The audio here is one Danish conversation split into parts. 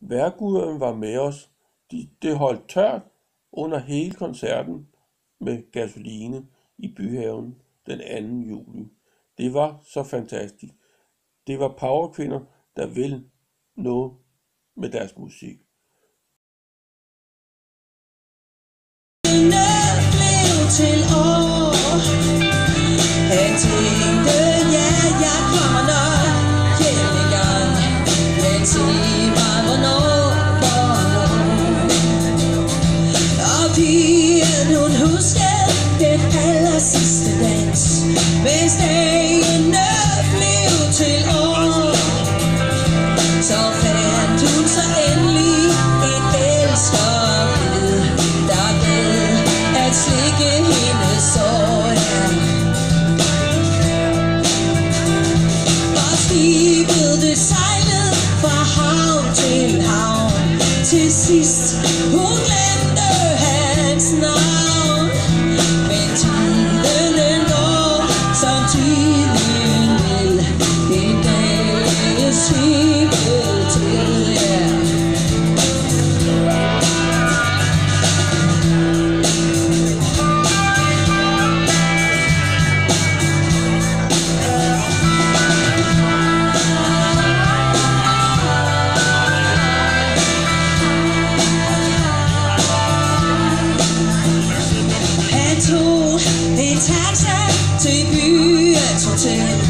Vejrguderne var med os, det holdt tørt under hele koncerten med Gasoline i Byhaven den 2. juli. Det var så fantastisk. Det var powerkvinder, der vil noget med deres musik. til år existe to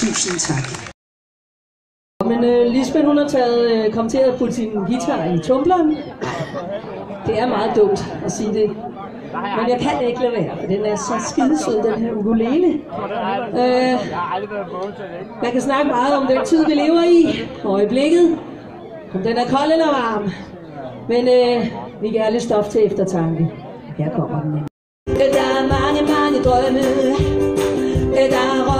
Tusind tak. Men øh, Lisbeth, hun har taget, øh, kommet til at putte sin guitar i tumbleren. Det er meget dumt at sige det. Men jeg kan ikke lade være, for den er så skidesød, den her ukulele. Øh, man kan snakke meget om den tid, vi lever i, øjeblikket. Om den er kold eller varm. Men øh, vi kan have lidt stof til eftertanke. Her kommer den. Der er mange, mange drømme. Der er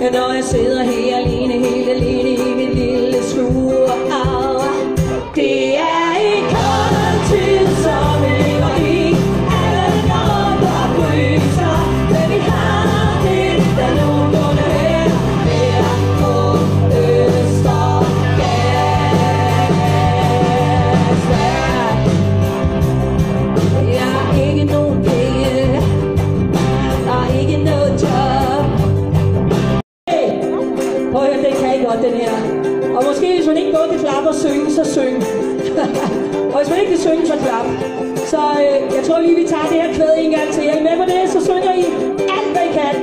Når jeg sidder her både kan klappe og synge, så syng. og hvis man ikke kan synge, så klap. Så øh, jeg tror lige, vi tager det her kvæd en gang til. Er I med på det? Så synger I alt, hvad I kan.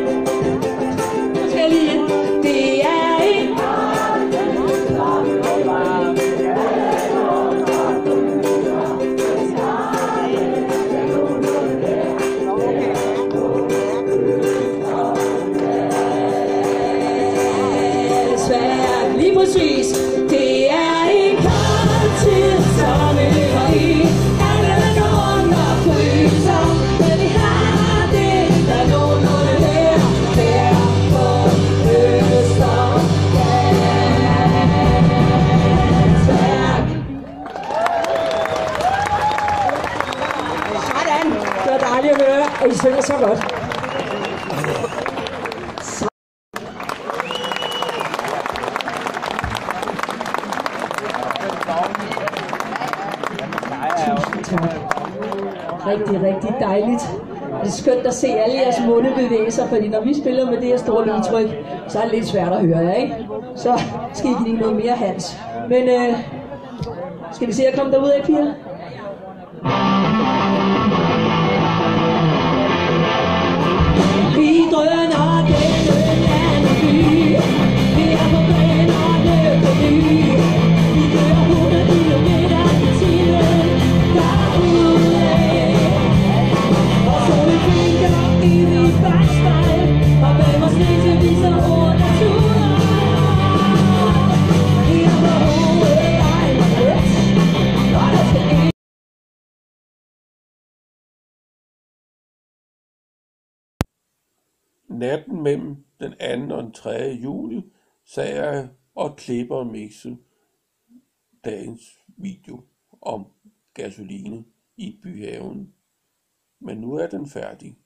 Og I synger så godt. Så. Tusind tak. Rigtig, rigtig dejligt. Det er skønt at se alle jeres mundebevægelser, fordi når vi spiller med det her store lydtryk, så er det lidt svært at høre jer, ikke? Så skal I lige noget mere hans. Men øh, skal vi se at komme derud af, piger? Natten mellem den 2. og den 3. juli sagde jeg og klipper og mixe dagens video om gasoline i byhaven. Men nu er den færdig.